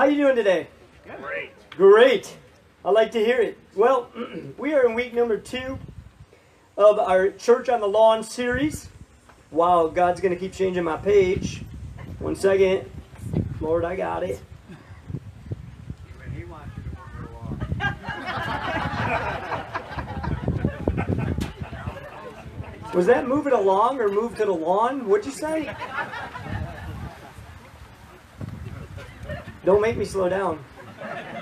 How you doing today? Great. Great. I like to hear it. Well, we are in week number two of our Church on the Lawn series. Wow, God's going to keep changing my page. One second. Lord, I got it. When he wants you to move along. Was that move it along or move to the lawn? What'd you say? Don't make me slow down.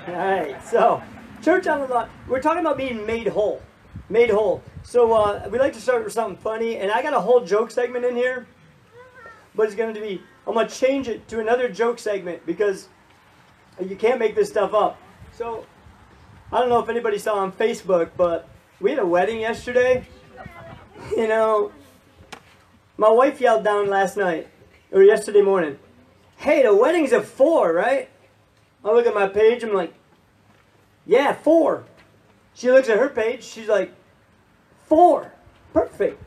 All right, so church on the lot. We're talking about being made whole, made whole. So uh, we like to start with something funny, and I got a whole joke segment in here, but it's going to be. I'm going to change it to another joke segment because you can't make this stuff up. So I don't know if anybody saw on Facebook, but we had a wedding yesterday. You know, my wife yelled down last night or yesterday morning hey, the wedding's at four, right? I look at my page, I'm like, yeah, four. She looks at her page, she's like, four. Perfect.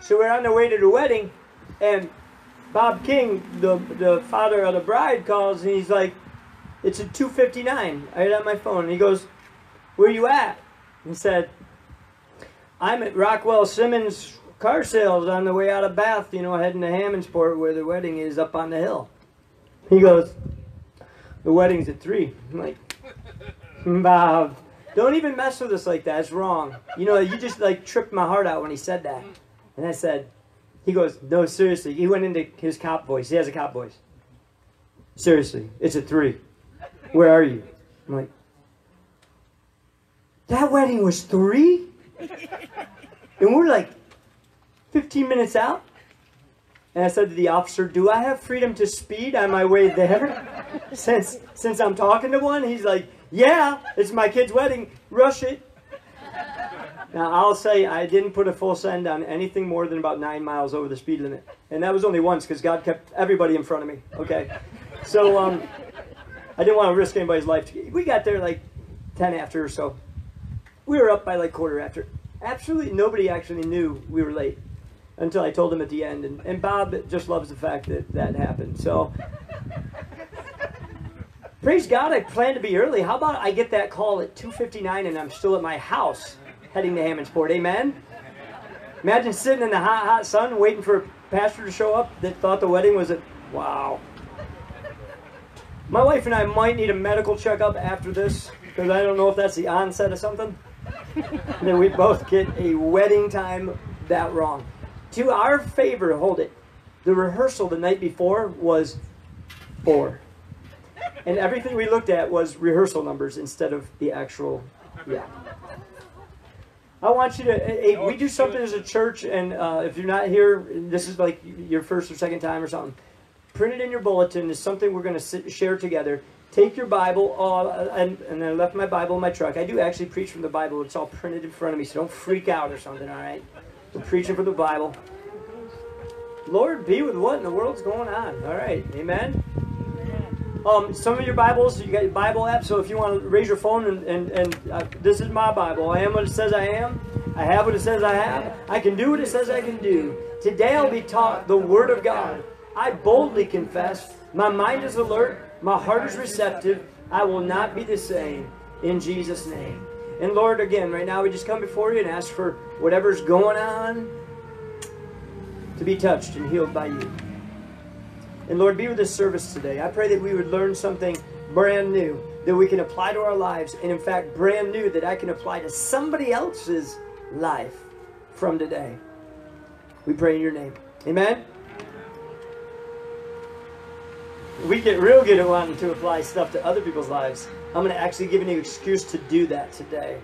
So we're on the way to the wedding, and Bob King, the, the father of the bride, calls and he's like, it's at 2.59. I had on my phone, and he goes, where you at? He said, I'm at Rockwell Simmons car sales on the way out of Bath, you know, heading to Hammondsport where the wedding is up on the hill. He goes, the wedding's at three. I'm like, Bob, don't even mess with us like that. It's wrong. You know, you just like tripped my heart out when he said that. And I said, he goes, no, seriously. He went into his cop voice. He has a cop voice. Seriously, it's at three. Where are you? I'm like, that wedding was three? And we're like 15 minutes out? And I said to the officer, "Do I have freedom to speed on my way there?" since since I'm talking to one, he's like, "Yeah, it's my kid's wedding. Rush it." Now I'll say I didn't put a full send on anything more than about nine miles over the speed limit, and that was only once because God kept everybody in front of me. Okay, so um, I didn't want to risk anybody's life. We got there like ten after or so. We were up by like quarter after. Absolutely nobody actually knew we were late until I told him at the end. And, and Bob just loves the fact that that happened. So, praise God, I plan to be early. How about I get that call at 2.59 and I'm still at my house heading to Hammondsport? Amen? Imagine sitting in the hot, hot sun waiting for a pastor to show up that thought the wedding was a... Wow. My wife and I might need a medical checkup after this because I don't know if that's the onset of something. that we both get a wedding time that wrong to our favor, hold it. The rehearsal the night before was four. And everything we looked at was rehearsal numbers instead of the actual, yeah. I want you to, hey, we do something as a church, and uh, if you're not here, this is like your first or second time or something. Print it in your bulletin. It's something we're going to share together. Take your Bible, uh, and, and I left my Bible in my truck. I do actually preach from the Bible. It's all printed in front of me, so don't freak out or something, all right? Preaching from the Bible. Lord, be with what in the world's going on. All right, amen. Um, some of your Bibles, you got your Bible app, so if you want to raise your phone and, and, and uh, this is my Bible. I am what it says I am. I have what it says I have. I can do what it says I can do. Today I'll be taught the Word of God. I boldly confess. My mind is alert. My heart is receptive. I will not be the same. In Jesus' name. And Lord, again, right now we just come before you and ask for whatever's going on to be touched and healed by you. And Lord, be with this service today. I pray that we would learn something brand new that we can apply to our lives, and in fact, brand new that I can apply to somebody else's life from today. We pray in your name. Amen. We get real good at wanting to apply stuff to other people's lives. I'm going to actually give you an excuse to do that today.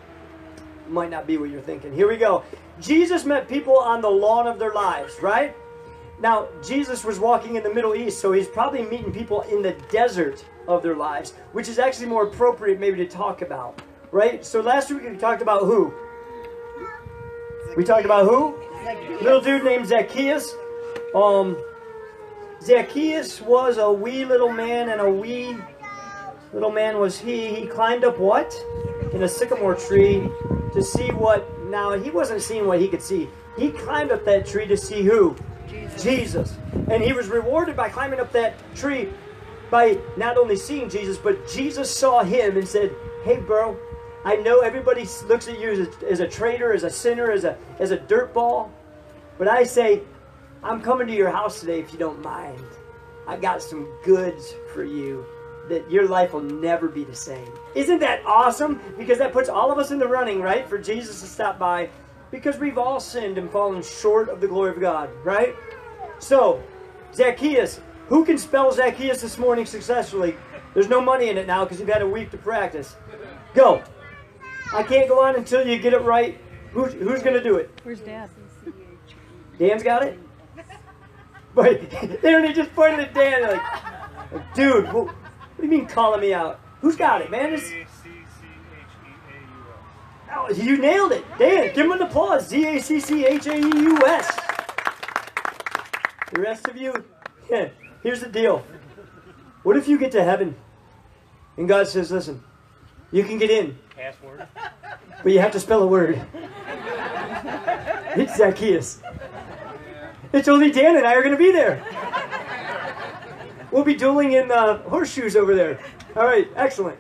Might not be what you're thinking. Here we go. Jesus met people on the lawn of their lives, right? Now, Jesus was walking in the Middle East, so he's probably meeting people in the desert of their lives, which is actually more appropriate maybe to talk about, right? So last week we talked about who? We talked about who? Zacchaeus. Little dude named Zacchaeus. Um, Zacchaeus was a wee little man, and a wee little man was he. He climbed up what? In a sycamore tree to see what. Now, he wasn't seeing what he could see. He climbed up that tree to see who? Jesus. Jesus. And he was rewarded by climbing up that tree by not only seeing Jesus, but Jesus saw him and said, Hey, bro, I know everybody looks at you as a, as a traitor, as a sinner, as a, as a dirtball, but I say, I'm coming to your house today if you don't mind. I got some goods for you that your life will never be the same. Isn't that awesome? Because that puts all of us in the running, right? For Jesus to stop by because we've all sinned and fallen short of the glory of God, right? So, Zacchaeus, who can spell Zacchaeus this morning successfully? There's no money in it now because you've had a week to practice. Go. I can't go on until you get it right. Who's, who's going to do it? Where's Dad? Dan's got it? But they only just pointed at Dan like, dude, what do you mean calling me out? Who's got it, man? It's, oh, you nailed it. Dan, give him an applause. Z-A-C-C-H-A-E-U-S. The rest of you, yeah, here's the deal. What if you get to heaven and God says, listen, you can get in, Password. but you have to spell a word. It's Zacchaeus. It's only Dan and I are going to be there. We'll be dueling in uh, horseshoes over there. All right, excellent.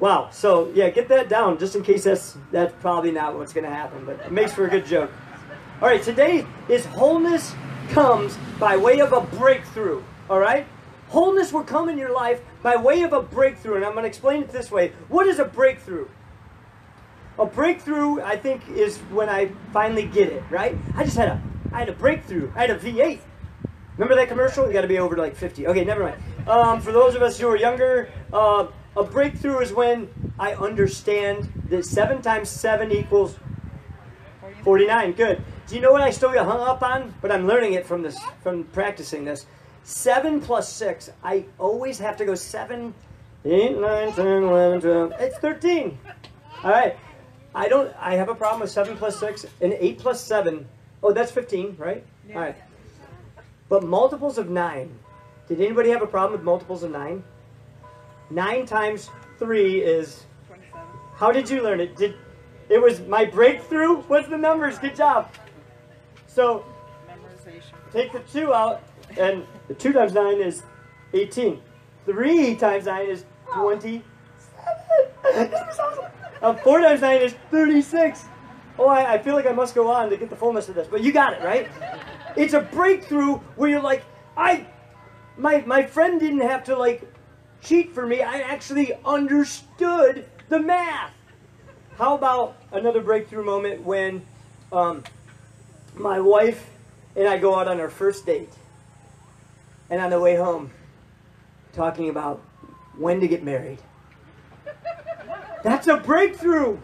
Wow. So yeah, get that down just in case that's that's probably not what's going to happen, but it makes for a good joke. All right, today is wholeness comes by way of a breakthrough. All right, wholeness will come in your life by way of a breakthrough, and I'm going to explain it this way. What is a breakthrough? A breakthrough, I think, is when I finally get it. Right? I just had a I had a breakthrough. I had a V8. Remember that commercial? You got to be over to like 50. Okay, never mind. Um, for those of us who are younger, uh, a breakthrough is when I understand that 7 times 7 equals 49. Good. Do you know what I still get hung up on? But I'm learning it from this, from practicing this. 7 plus 6. I always have to go 7, 8, 9, 10, 11, 12. It's 13. All right. I don't, I have a problem with 7 plus 6 and 8 plus 7. Oh, that's 15, right? All right. But multiples of 9. Did anybody have a problem with multiples of 9? 9 times 3 is. How did you learn it? Did It was my breakthrough? What's the numbers? Good job. So, take the 2 out, and the 2 times 9 is 18. 3 times 9 is 27. This awesome. Uh, 4 times 9 is 36. Oh, I, I feel like I must go on to get the fullness of this, but you got it, right? It's a breakthrough where you're like, I, my, my friend didn't have to like cheat for me. I actually understood the math. How about another breakthrough moment when um, my wife and I go out on our first date, and on the way home, talking about when to get married. That's a breakthrough.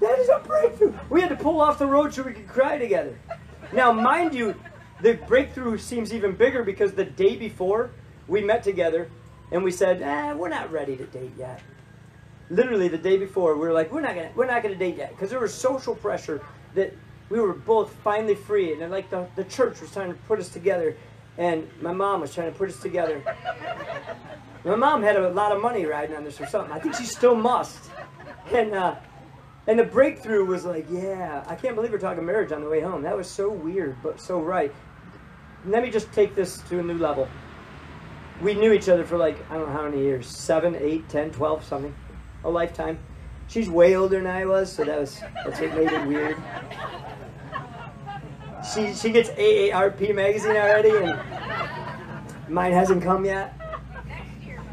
That is a breakthrough. We had to pull off the road so we could cry together. Now, mind you, the breakthrough seems even bigger because the day before we met together and we said, eh, we're not ready to date yet. Literally the day before, we were like, we're not gonna, we're not gonna date yet because there was social pressure that we were both finally free, and like the, the church was trying to put us together, and my mom was trying to put us together. My mom had a lot of money riding on this or something. I think she still must. And uh, and the breakthrough was like, yeah, I can't believe we're talking marriage on the way home. That was so weird, but so right. Let me just take this to a new level. We knew each other for like, I don't know how many years seven, eight, ten, twelve, something. A lifetime. She's way older than I was, so that was that's what made it weird. She she gets AARP magazine already, and mine hasn't come yet.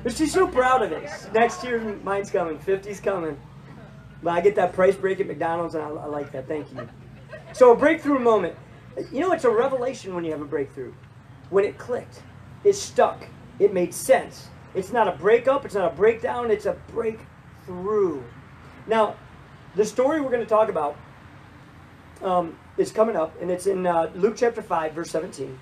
But she's so proud of it. Next year, mine's coming. 50's coming. But I get that price break at McDonald's, and I, I like that. Thank you. So a breakthrough moment. You know, it's a revelation when you have a breakthrough. When it clicked, it stuck, it made sense. It's not a breakup, it's not a breakdown, it's a breakthrough. Now, the story we're going to talk about um, is coming up, and it's in uh, Luke chapter 5, verse 17.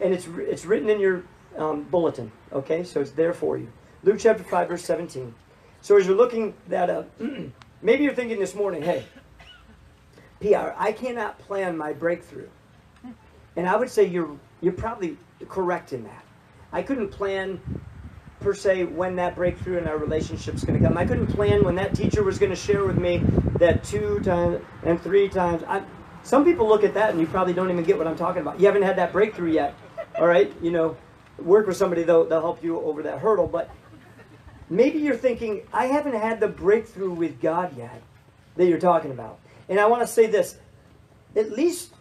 And it's, it's written in your um, bulletin, okay? So it's there for you. Luke chapter 5, verse 17. So as you're looking that up, maybe you're thinking this morning, hey, PR, I cannot plan my breakthrough. And I would say you're, you're probably correct in that. I couldn't plan per se when that breakthrough in our relationship is going to come. I couldn't plan when that teacher was going to share with me that two times and three times. I, some people look at that and you probably don't even get what I'm talking about. You haven't had that breakthrough yet. All right, you know, work with somebody they'll, they'll help you over that hurdle. But maybe you're thinking, I haven't had the breakthrough with God yet that you're talking about. And I want to say this at least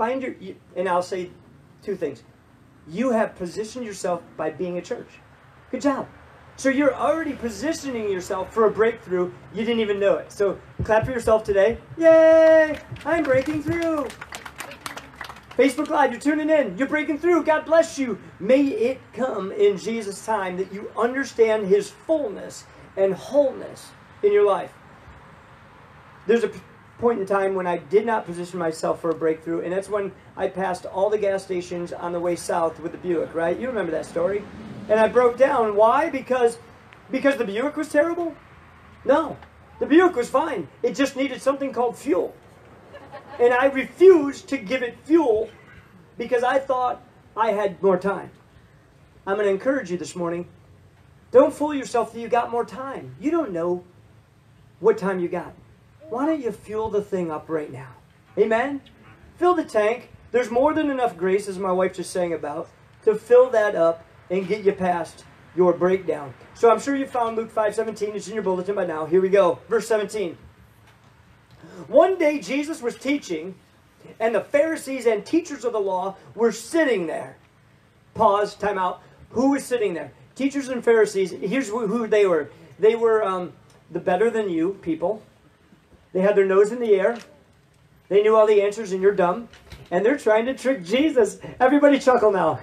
find your, and I'll say two things. You have positioned yourself by being a church. Good job. So you're already positioning yourself for a breakthrough. You didn't even know it. So clap for yourself today. Yay! I'm breaking through. Facebook Live, you're tuning in. You're breaking through. God bless you. May it come in Jesus' time that you understand His fullness and wholeness in your life. There's a point in time when I did not position myself for a breakthrough, and that's when I passed all the gas stations on the way south with the Buick, right? You remember that story? And I broke down. Why? Because because the Buick was terrible? No. The Buick was fine. It just needed something called fuel. And I refused to give it fuel because I thought I had more time. I'm going to encourage you this morning. Don't fool yourself that you got more time. You don't know what time you got. Why don't you fuel the thing up right now? Amen? Fill the tank. There's more than enough grace, as my wife just sang about, to fill that up and get you past your breakdown. So I'm sure you found Luke 5:17. It's in your bulletin by now. Here we go. Verse 17. One day Jesus was teaching, and the Pharisees and teachers of the law were sitting there. Pause, time out. Who was sitting there? Teachers and Pharisees. Here's who, they were. They were um, the better than you people. They had their nose in the air. They knew all the answers, and you're dumb. And they're trying to trick Jesus. Everybody chuckle now.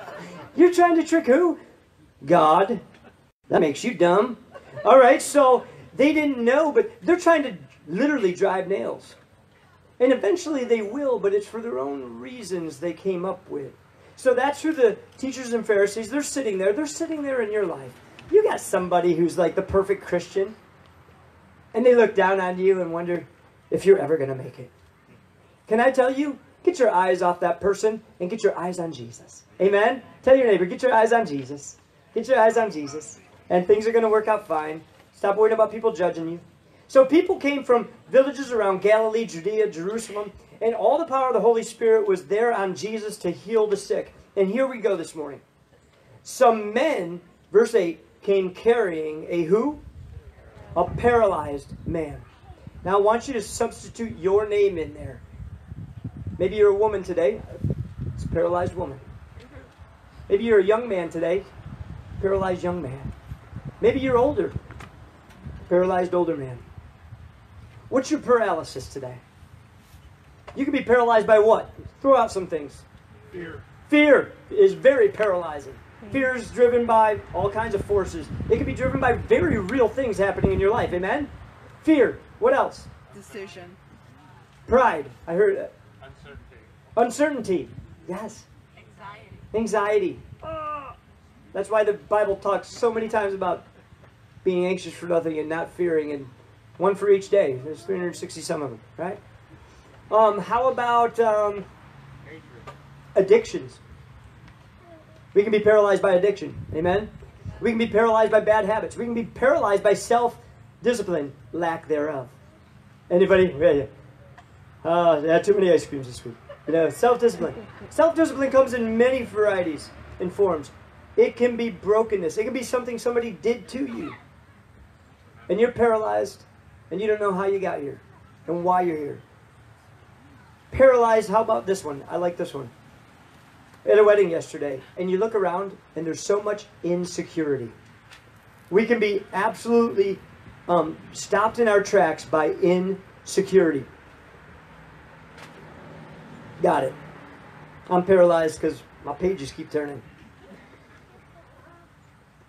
you're trying to trick who? God. That makes you dumb. All right, so they didn't know, but they're trying to literally drive nails. And eventually they will, but it's for their own reasons they came up with. So that's who the teachers and Pharisees, they're sitting there. They're sitting there in your life. You got somebody who's like the perfect Christian. And they look down on you and wonder if you're ever going to make it. Can I tell you? Get your eyes off that person and get your eyes on Jesus. Amen? Tell your neighbor, get your eyes on Jesus. Get your eyes on Jesus. And things are going to work out fine. Stop worrying about people judging you. So people came from villages around Galilee, Judea, Jerusalem, and all the power of the Holy Spirit was there on Jesus to heal the sick. And here we go this morning. Some men, verse 8, came carrying a who? A paralyzed man. Now I want you to substitute your name in there. Maybe you're a woman today. It's a paralyzed woman. Maybe you're a young man today. Paralyzed young man. Maybe you're older. Paralyzed older man. What's your paralysis today? You can be paralyzed by what? Throw out some things. Fear. Fear is very paralyzing. Fear is driven by all kinds of forces. It can be driven by very real things happening in your life. Amen? Fear. What else? Decision. Pride. I heard it. Uncertainty. Uncertainty. Yes. Anxiety. Anxiety. That's why the Bible talks so many times about being anxious for nothing and not fearing, and one for each day. There's 360 some of them, right? Um, how about um, addictions? We can be paralyzed by addiction. Amen? We can be paralyzed by bad habits. We can be paralyzed by self discipline, lack thereof. Anybody? Yeah, yeah. Uh, had too many ice creams this week. You know, self discipline. Self discipline comes in many varieties and forms. It can be brokenness, it can be something somebody did to you. And you're paralyzed and you don't know how you got here and why you're here. Paralyzed, how about this one? I like this one at a wedding yesterday and you look around and there's so much insecurity. We can be absolutely um, stopped in our tracks by insecurity. Got it. I'm paralyzed because my pages keep turning.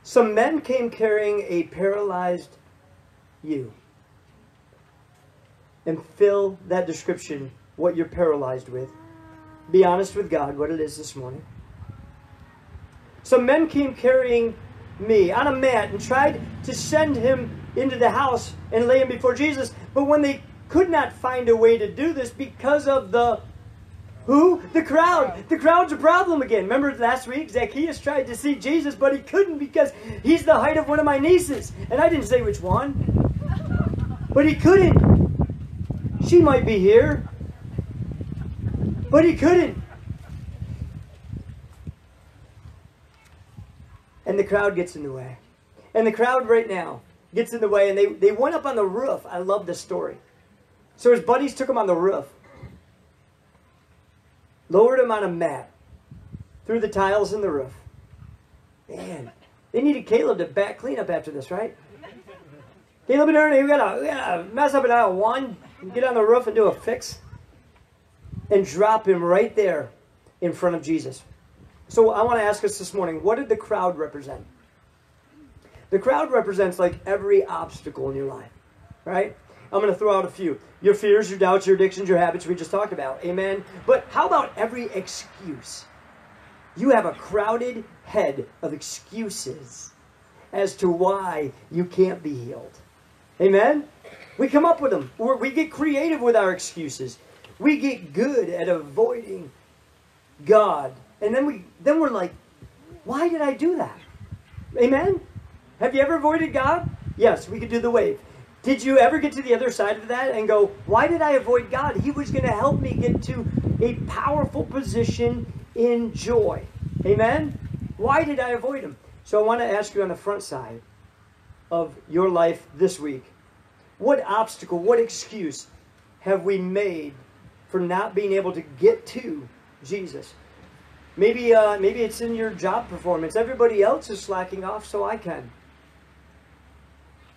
Some men came carrying a paralyzed you. And fill that description, what you're paralyzed with. Be honest with God what it is this morning. Some men came carrying me on a mat and tried to send him into the house and lay him before Jesus. But when they could not find a way to do this because of the who? The crowd. The crowd's a problem again. Remember last week, Zacchaeus tried to see Jesus, but he couldn't because he's the height of one of my nieces. And I didn't say which one. But he couldn't. She might be here. But he couldn't. And the crowd gets in the way. And the crowd right now gets in the way, and they, they went up on the roof. I love this story. So his buddies took him on the roof, lowered him on a mat, through the tiles in the roof. Man, they needed Caleb to back clean up after this, right? Caleb and Ernie, we gotta, we gotta mess up in aisle one, get on the roof and do a fix, and drop him right there in front of Jesus. So I want to ask us this morning, what did the crowd represent? The crowd represents like every obstacle in your life, right? I'm going to throw out a few. Your fears, your doubts, your addictions, your habits, we just talked about. Amen. But how about every excuse? You have a crowded head of excuses as to why you can't be healed. Amen? We come up with them. We're, we get creative with our excuses. We get good at avoiding God. And then we then we're like, why did I do that? Amen? Have you ever avoided God? Yes, we could do the wave. Did you ever get to the other side of that and go, why did I avoid God? He was going to help me get to a powerful position in joy. Amen? Why did I avoid him? So I want to ask you on the front side of your life this week what obstacle, what excuse have we made for not being able to get to Jesus? Maybe, uh, maybe it's in your job performance. Everybody else is slacking off, so I can.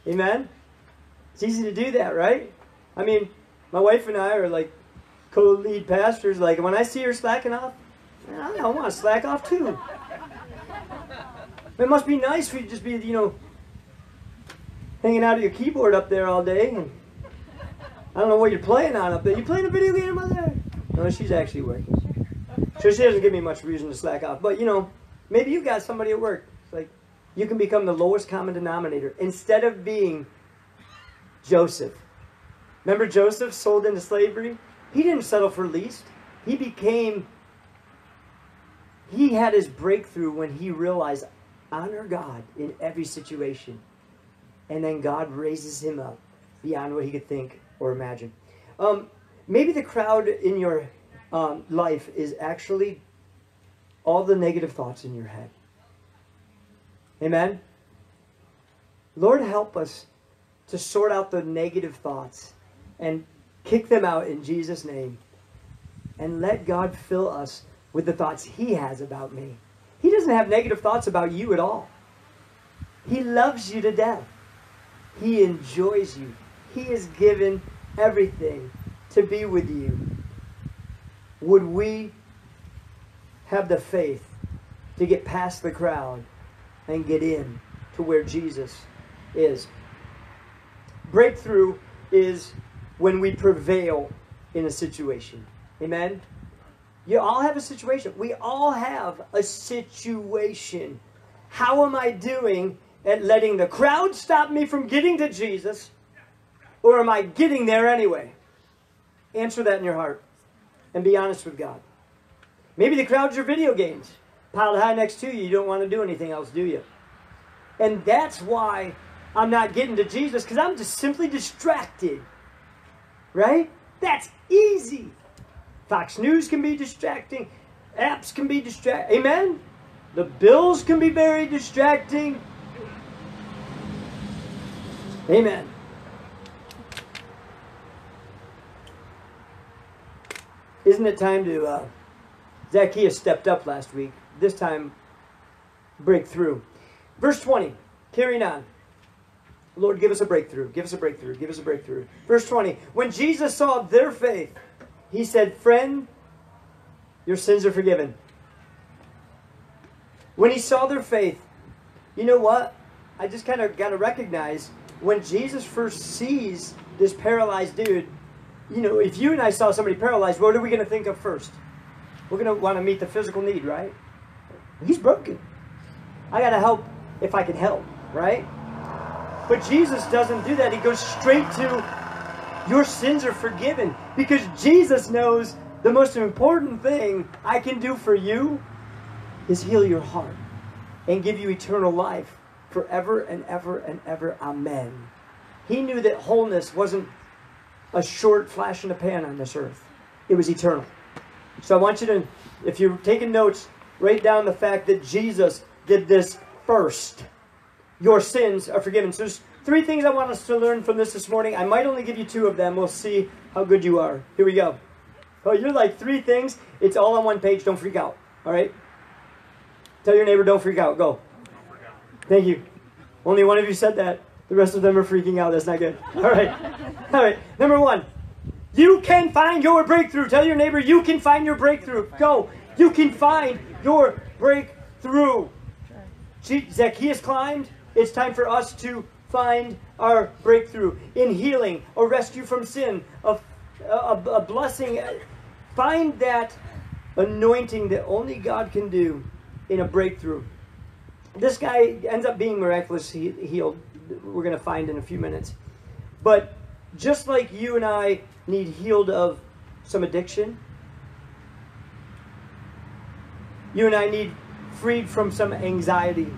Amen? It's easy to do that, right? I mean, my wife and I are like co-lead pastors. Like when I see her slacking off, I want to slack off too. It must be nice for you to just be, you know, hanging out at your keyboard up there all day. And I don't know what you're playing on up there. You playing a video game mother? No, she's actually working. So she doesn't give me much reason to slack off. But, you know, maybe you got somebody at work. It's like you can become the lowest common denominator instead of being Joseph. Remember Joseph sold into slavery? He didn't settle for least. He became he had his breakthrough when he realized honor God in every situation. And then God raises him up beyond what he could think or imagine. Um, maybe the crowd in your um, life is actually all the negative thoughts in your head. Amen? Lord, help us to sort out the negative thoughts and kick them out in Jesus' name. And let God fill us with the thoughts he has about me. He doesn't have negative thoughts about you at all. He loves you to death. He enjoys you. He has given everything to be with you. Would we have the faith to get past the crowd and get in to where Jesus is? Breakthrough is when we prevail in a situation. Amen? You all have a situation. We all have a situation. How am I doing at letting the crowd stop me from getting to Jesus? Or am I getting there anyway? Answer that in your heart and be honest with God. Maybe the crowd's your video games. Piled high next to you, you don't want to do anything else, do you? And that's why I'm not getting to Jesus, because I'm just simply distracted. Right? That's easy. Fox News can be distracting. Apps can be distracting. Amen? The bills can be very distracting. Amen. Isn't it time to, uh, Zacchaeus stepped up last week. This time, breakthrough. Verse 20, carrying on. Lord, give us a breakthrough. Give us a breakthrough. Give us a breakthrough. Verse 20, when Jesus saw their faith, he said, Friend, your sins are forgiven. When he saw their faith, you know what? I just kind of got to recognize when Jesus first sees this paralyzed dude, you know, if you and I saw somebody paralyzed, what are we going to think of first? We're going to want to meet the physical need, right? He's broken. I got to help if I can help, right? But Jesus doesn't do that. He goes straight to your sins are forgiven because Jesus knows the most important thing I can do for you is heal your heart and give you eternal life forever and ever and ever. Amen. He knew that wholeness wasn't a short flash in the pan on this earth, it was eternal. So I want you to, if you're taking notes, write down the fact that Jesus did this first, your sins are forgiven. So there's three things I want us to learn from this this morning. I might only give you two of them. We'll see how good you are. Here we go. Oh, you're like three things. It's all on one page. Don't freak out. All right? Tell your neighbor, don't freak out. Go. Thank you. Only one of you said that. The rest of them are freaking out. That's not good. All right. All right. Number one, you can find your breakthrough. Tell your neighbor, you can find your breakthrough. Go. You can find your breakthrough. Zacchaeus climbed. It's time for us to find our breakthrough in healing, a rescue from sin, a, a, a blessing. Find that anointing that only God can do in a breakthrough. This guy ends up being miraculously healed. We're going to find in a few minutes. But just like you and I need healed of some addiction, you and I need freed from some anxiety,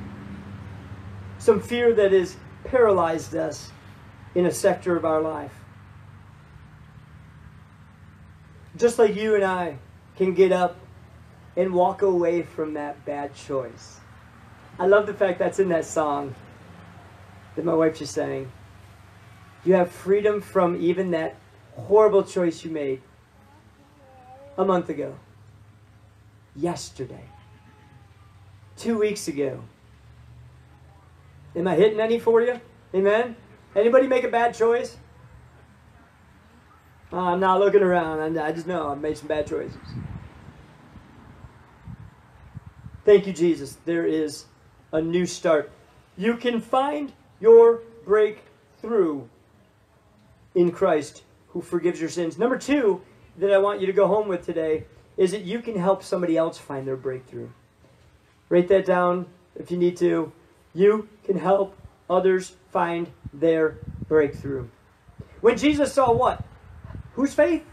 some fear that has paralyzed us in a sector of our life. Just like you and I can get up and walk away from that bad choice. I love the fact that's in that song that my wife just saying, You have freedom from even that horrible choice you made a month ago, yesterday, two weeks ago. Am I hitting any for you? Amen? Anybody make a bad choice? Oh, I'm not looking around. I just know I've made some bad choices. Thank you, Jesus. There is a new start. You can find your breakthrough in Christ who forgives your sins. Number two, that I want you to go home with today is that you can help somebody else find their breakthrough. Write that down if you need to. You can help others find their breakthrough. When Jesus saw what? Whose faith?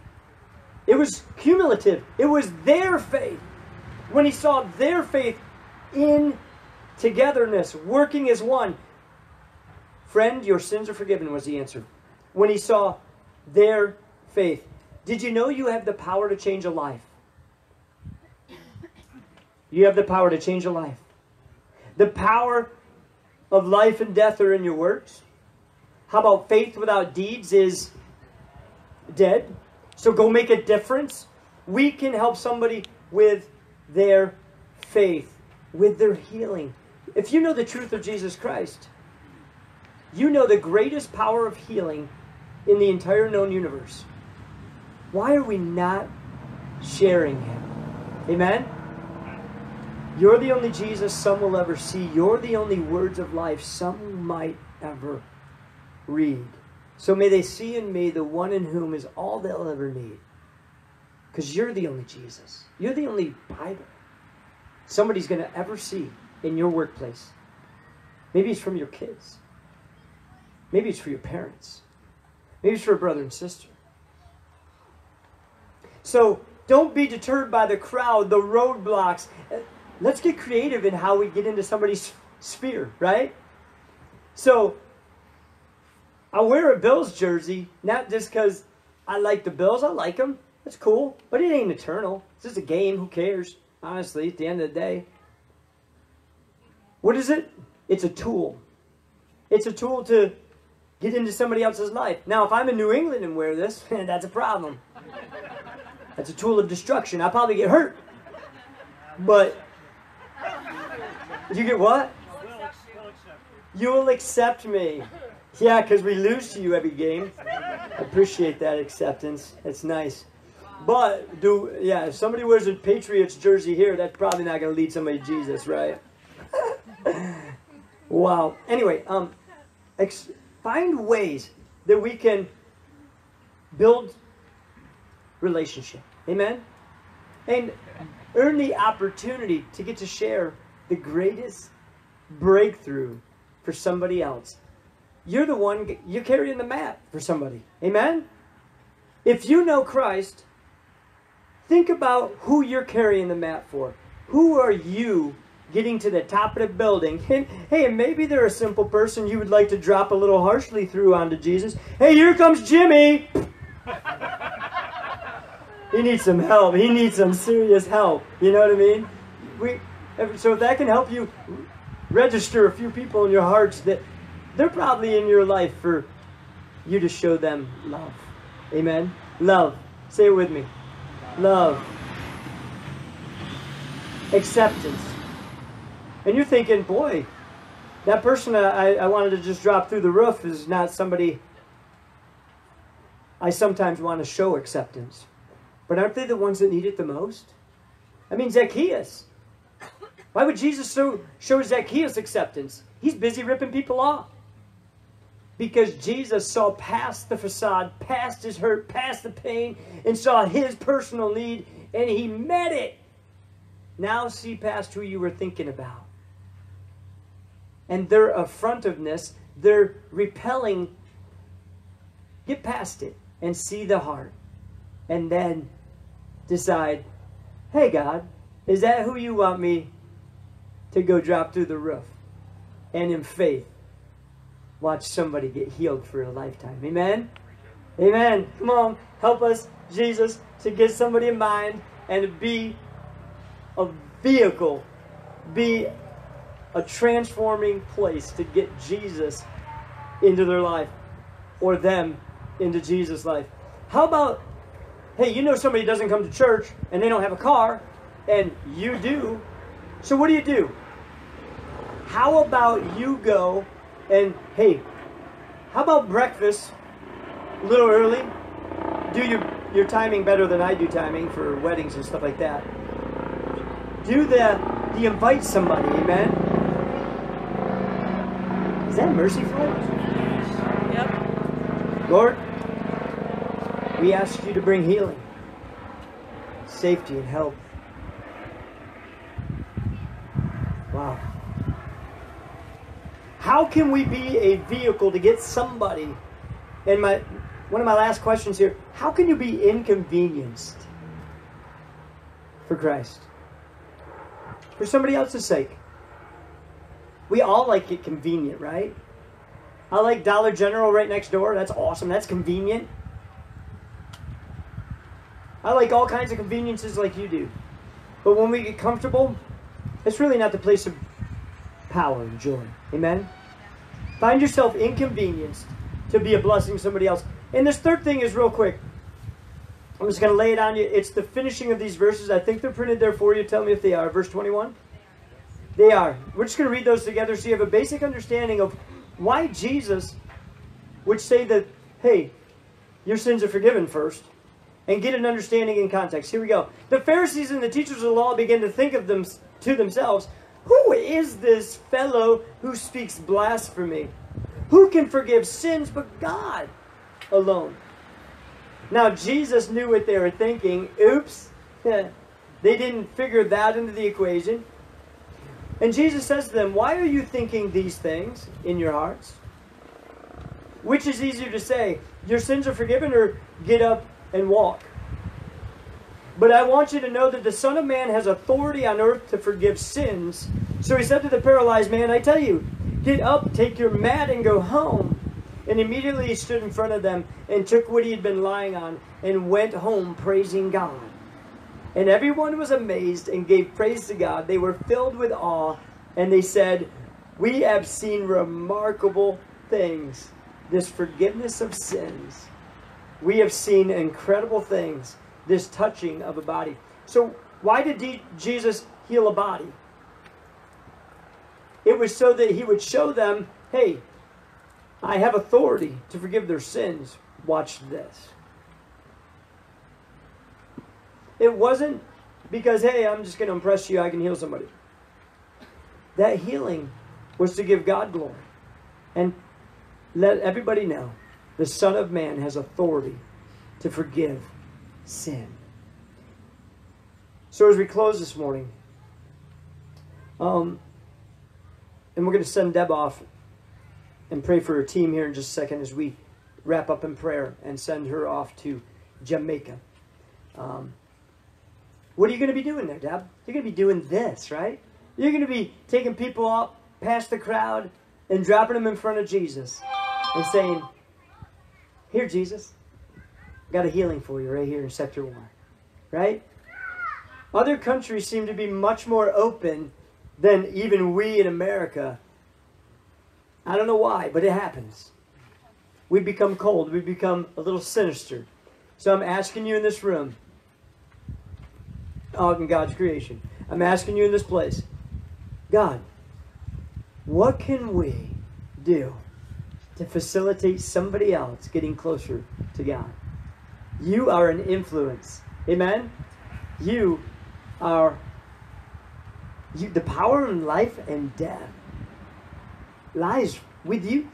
It was cumulative, it was their faith when he saw their faith in togetherness, working as one. Friend, your sins are forgiven, was the answer. When he saw their faith. Did you know you have the power to change a life? You have the power to change a life. The power of life and death are in your words. How about faith without deeds is dead? So go make a difference. We can help somebody with their faith, with their healing. If you know the truth of Jesus Christ, you know the greatest power of healing in the entire known universe. Why are we not sharing Him? Amen? You're the only Jesus some will ever see. You're the only words of life some might ever read. So may they see in me the one in whom is all they'll ever need. Because you're the only Jesus. You're the only Bible somebody's going to ever see in your workplace. Maybe it's from your kids. Maybe it's for your parents. Maybe it's for a brother and sister. So don't be deterred by the crowd, the roadblocks. Let's get creative in how we get into somebody's sphere, right? So I wear a Bills jersey, not just because I like the Bills. I like them. That's cool. But it ain't eternal. It's just a game. Who cares? Honestly, at the end of the day. What is it? It's a tool. It's a tool to get into somebody else's life. Now, if I'm in New England and wear this, that's a problem. That's a tool of destruction. I'll probably get hurt. But you get what? You will accept me. Yeah, because we lose to you every game. I appreciate that acceptance. It's nice. But do yeah, if somebody wears a Patriots jersey here, that's probably not going to lead somebody to Jesus, right? wow. Anyway, um, ex- find ways that we can build relationship. Amen. And earn the opportunity to get to share the greatest breakthrough for somebody else. You're the one you're carrying the mat for somebody. Amen. If you know Christ, Think about who you're carrying the mat for. Who are you getting to the top of the building? And, hey, maybe they're a simple person you would like to drop a little harshly through onto Jesus. Hey, here comes Jimmy. he needs some help. He needs some serious help. You know what I mean? We, so if that can help you register a few people in your hearts that they're probably in your life for you to show them love. Amen. Love. Say it with me. Love. Acceptance. And you're thinking, boy, that person I, I wanted to just drop through the roof is not somebody I sometimes want to show acceptance. But aren't they the ones that need it the most? I mean, Zacchaeus. Why would Jesus show, show Zacchaeus acceptance? He's busy ripping people off. Because Jesus saw past the facade, past his hurt, past the pain, and saw his personal need, and he met it. Now see past who you were thinking about. And their affrontiveness, their repelling, get past it and see the heart. And then decide, hey, God, is that who you want me to go drop through the roof? And in faith, watch somebody get healed for a lifetime. Amen? Amen. Come on, help us, Jesus, to get somebody in mind and be a vehicle, be a transforming place to get Jesus into their life or them into Jesus' life. How about, hey, you know somebody doesn't come to church and they don't have a car, and you do. So what do you do? How about you go and, hey, how about breakfast a little early? Do your, your timing better than I do timing for weddings and stuff like that. Do the, the invite somebody, amen? Is that mercy flight? Yep. Lord, we ask you to bring healing, safety, and health. Wow. How can we be a vehicle to get somebody? And my one of my last questions here: How can you be inconvenienced for Christ, for somebody else's sake? We all like it convenient, right? I like Dollar General right next door. That's awesome. That's convenient. I like all kinds of conveniences like you do. But when we get comfortable, it's really not the place of power and joy. Amen? Find yourself inconvenienced to be a blessing to somebody else. And this third thing is real quick. I'm just going to lay it on you. It's the finishing of these verses. I think they're printed there for you. Tell me if they are. Verse 21. They are. We're just going to read those together so you have a basic understanding of why Jesus would say that, hey, your sins are forgiven first and get an understanding in context. Here we go. The Pharisees and the teachers of the law began to think of them to themselves, who is this fellow who speaks blasphemy? Who can forgive sins but God alone? Now Jesus knew what they were thinking. Oops. they didn't figure that into the equation. And Jesus says to them, Why are you thinking these things in your hearts? Which is easier to say, Your sins are forgiven, or get up and walk. But I want you to know that the Son of Man has authority on earth to forgive sins. So he said to the paralyzed man, I tell you, get up, take your mat, and go home. And immediately he stood in front of them and took what he had been lying on and went home praising God. And everyone was amazed and gave praise to God. They were filled with awe and they said, We have seen remarkable things, this forgiveness of sins. We have seen incredible things, this touching of a body. So, why did Jesus heal a body? It was so that he would show them, hey, I have authority to forgive their sins. Watch this. It wasn't because, hey, I'm just going to impress you, I can heal somebody. That healing was to give God glory and let everybody know the Son of Man has authority to forgive sin. So, as we close this morning, um, and we're going to send Deb off and pray for her team here in just a second as we wrap up in prayer and send her off to Jamaica. Um, what are you going to be doing there, Deb? You're going to be doing this, right? You're going to be taking people up past the crowd and dropping them in front of Jesus and saying, Here, Jesus, got a healing for you right here in Sector 1. Right? Other countries seem to be much more open than even we in America, I don't know why, but it happens. We become cold. We become a little sinister. So I'm asking you in this room, out in God's creation, I'm asking you in this place, God, what can we do to facilitate somebody else getting closer to God? You are an influence. Amen? You are you, the power in life and death lies with you.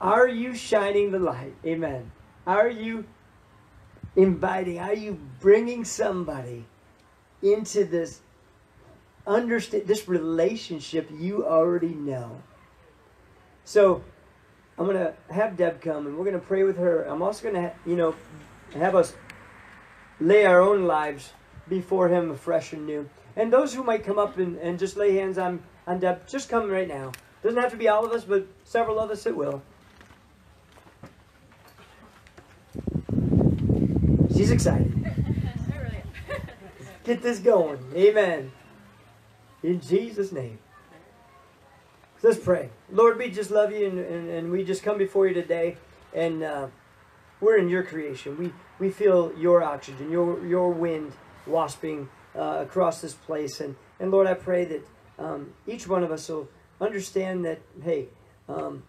Are you shining the light? Amen. Are you inviting? Are you bringing somebody into this understand this relationship you already know? So I'm gonna have Deb come and we're gonna pray with her. I'm also gonna, you know, have us lay our own lives before Him fresh and new. And those who might come up and, and just lay hands on, on Deb, just come right now. Doesn't have to be all of us, but several of us it will. She's excited. Get this going. Amen. In Jesus' name. Let's pray. Lord, we just love you and, and, and we just come before you today. And uh, we're in your creation. We, we feel your oxygen, your, your wind wasping uh, across this place. And, and Lord, I pray that um, each one of us will understand that, hey, um,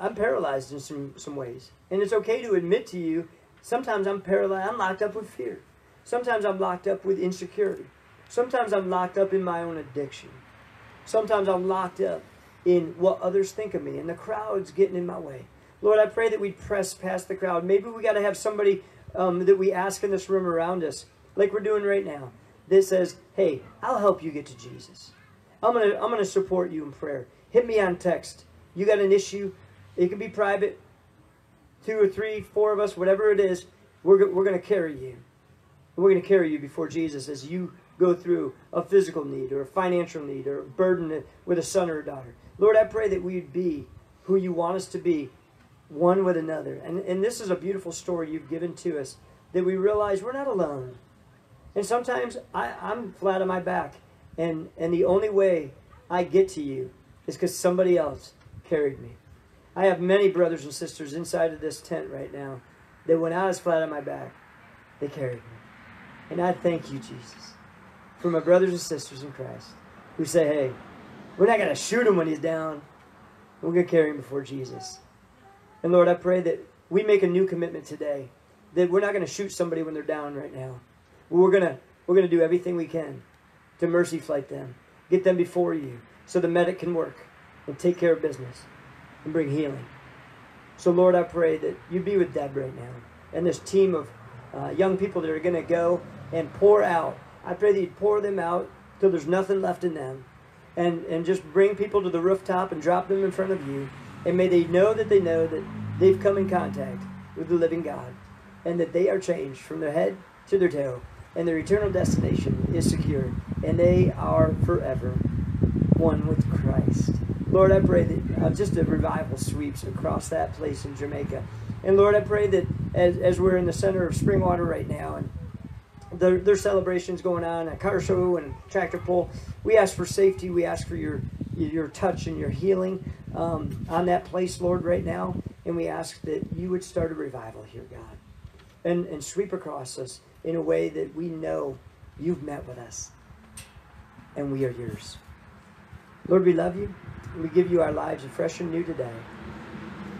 I'm paralyzed in some, some ways. And it's okay to admit to you, sometimes I'm paralyzed, I'm locked up with fear. Sometimes I'm locked up with insecurity. Sometimes I'm locked up in my own addiction. Sometimes I'm locked up in what others think of me, and the crowd's getting in my way. Lord, I pray that we press past the crowd. Maybe we got to have somebody um, that we ask in this room around us like we're doing right now, that says, hey, I'll help you get to Jesus. I'm going to I'm gonna support you in prayer. Hit me on text. You got an issue, it can be private, two or three, four of us, whatever it is, we're, we're going to carry you. We're going to carry you before Jesus as you go through a physical need or a financial need or a burden with a son or a daughter. Lord, I pray that we'd be who you want us to be, one with another. And, and this is a beautiful story you've given to us that we realize we're not alone. And sometimes I, I'm flat on my back, and, and the only way I get to you is because somebody else carried me. I have many brothers and sisters inside of this tent right now that when I was flat on my back, they carried me. And I thank you, Jesus, for my brothers and sisters in Christ who say, hey, we're not going to shoot him when he's down. We're going to carry him before Jesus. And Lord, I pray that we make a new commitment today that we're not going to shoot somebody when they're down right now. We're gonna we're gonna do everything we can to mercy flight them, get them before you, so the medic can work and take care of business and bring healing. So Lord, I pray that you be with Deb right now and this team of uh, young people that are gonna go and pour out. I pray that you pour them out till there's nothing left in them, and and just bring people to the rooftop and drop them in front of you, and may they know that they know that they've come in contact with the living God, and that they are changed from their head to their toe and their eternal destination is secure, and they are forever one with Christ. Lord, I pray that uh, just a revival sweeps across that place in Jamaica. And Lord, I pray that as, as we're in the center of Springwater right now, and there, there's celebrations going on, at car show and tractor pull, we ask for safety. We ask for your your touch and your healing um, on that place, Lord, right now. And we ask that you would start a revival here, God, and, and sweep across us in a way that we know you've met with us and we are yours. Lord, we love you. We give you our lives afresh and new today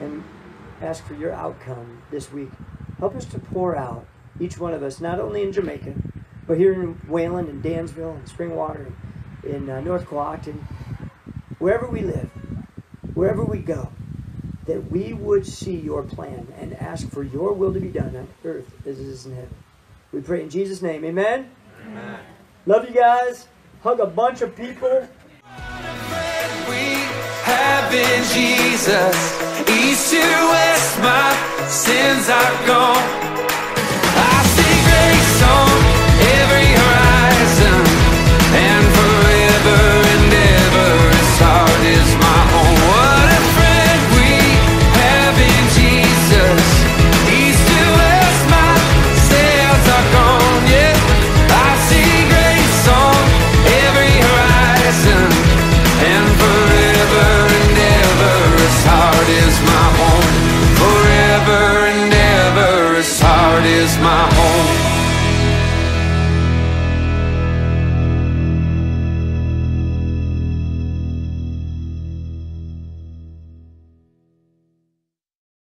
and ask for your outcome this week. Help us to pour out, each one of us, not only in Jamaica, but here in Wayland and Dansville and Springwater and in uh, North Cohocton, wherever we live, wherever we go, that we would see your plan and ask for your will to be done on earth as it is in heaven. We pray in Jesus' name. Amen? Amen. Love you guys. Hug a bunch of people. Jesus, east to west, my sins are gone.